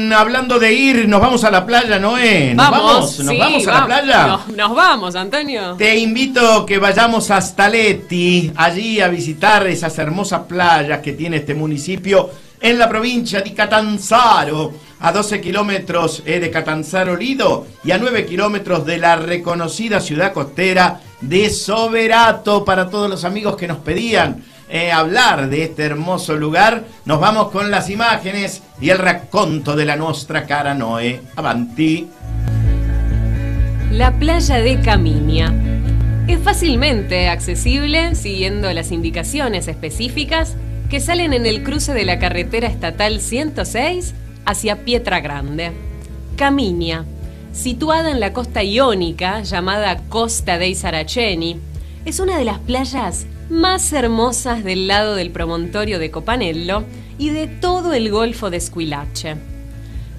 Hablando de ir, nos vamos a la playa, Noé. ¿Nos vamos? ¿Nos sí, vamos a la playa? Nos, nos vamos, Antonio. Te invito que vayamos hasta Leti, allí a visitar esas hermosas playas que tiene este municipio en la provincia de Catanzaro, a 12 kilómetros eh, de Catanzaro Lido y a 9 kilómetros de la reconocida ciudad costera de Soberato. Para todos los amigos que nos pedían eh, hablar de este hermoso lugar, nos vamos con las imágenes y el raconto de la nuestra cara Noé. Avanti. La playa de Caminia. Es fácilmente accesible siguiendo las indicaciones específicas que salen en el cruce de la carretera estatal 106 hacia Pietra Grande. Caminia, situada en la costa iónica llamada Costa dei Saraceni, es una de las playas más hermosas del lado del promontorio de Copanello y de todo el Golfo de Squillace.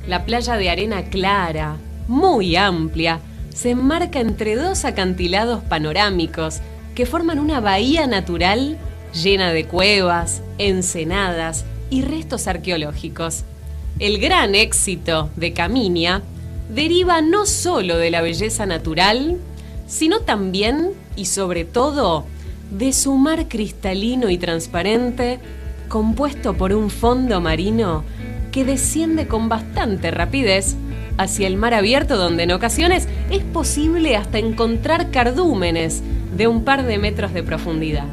La playa de arena clara, muy amplia, se enmarca entre dos acantilados panorámicos que forman una bahía natural llena de cuevas, ensenadas y restos arqueológicos. El gran éxito de Caminia deriva no solo de la belleza natural, sino también y sobre todo de su mar cristalino y transparente compuesto por un fondo marino que desciende con bastante rapidez hacia el mar abierto donde en ocasiones es posible hasta encontrar cardúmenes de un par de metros de profundidad.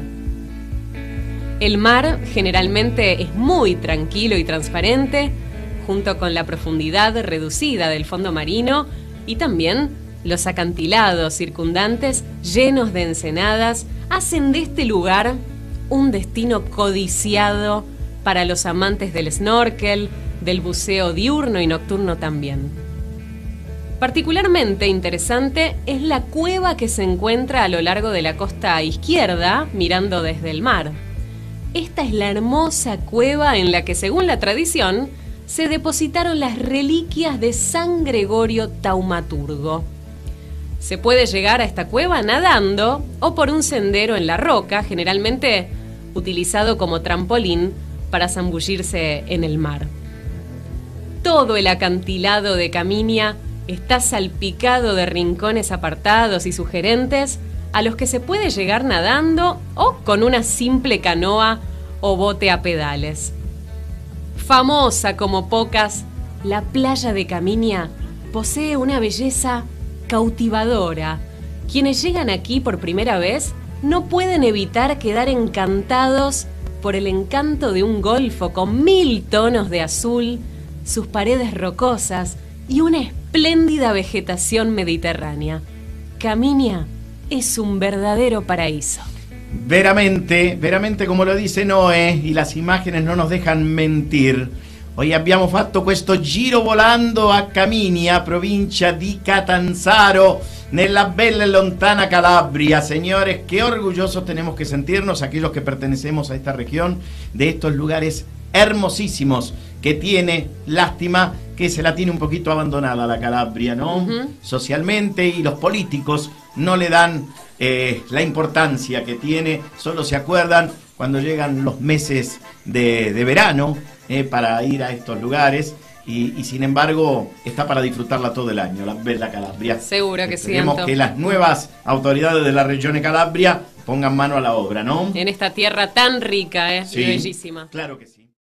El mar generalmente es muy tranquilo y transparente, junto con la profundidad reducida del fondo marino y también los acantilados circundantes llenos de ensenadas hacen de este lugar un destino codiciado para los amantes del snorkel, del buceo diurno y nocturno también. Particularmente interesante es la cueva que se encuentra a lo largo de la costa izquierda, mirando desde el mar. Esta es la hermosa cueva en la que, según la tradición, se depositaron las reliquias de San Gregorio Taumaturgo. Se puede llegar a esta cueva nadando o por un sendero en la roca, generalmente utilizado como trampolín para zambullirse en el mar. Todo el acantilado de Caminia está salpicado de rincones apartados y sugerentes a los que se puede llegar nadando o con una simple canoa o bote a pedales. Famosa como pocas, la playa de Caminia posee una belleza cautivadora. Quienes llegan aquí por primera vez no pueden evitar quedar encantados por el encanto de un golfo con mil tonos de azul, sus paredes rocosas y una espléndida vegetación mediterránea. Caminia es un verdadero paraíso. Veramente, veramente como lo dice Noé, y las imágenes no nos dejan mentir. Oggi abbiamo fatto questo giro volando a Caminia, provincia di Catanzaro, nella bella e lontana Calabria. Señores, qué orgullosos tenemos que sentirnos aquellos que pertenecemos a esta región de estos lugares hermosísimos que tiene, lástima que se la tiene un poquito abandonada la Calabria, ¿no? Socialmente y los políticos no le dan eh, la importancia que tiene, solo se acuerdan cuando llegan los meses de, de verano eh, para ir a estos lugares y, y sin embargo está para disfrutarla todo el año, la bella Calabria. Seguro que sí, Esperemos que las nuevas autoridades de la región de Calabria pongan mano a la obra, ¿no? En esta tierra tan rica, ¿eh? Sí, Y bellísima. Claro que sí.